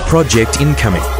project incoming.